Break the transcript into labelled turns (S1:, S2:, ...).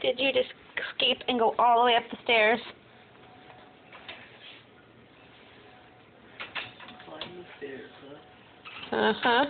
S1: Did you just escape and go all the way up the stairs?
S2: Climb the stairs, huh?
S1: Uh-huh.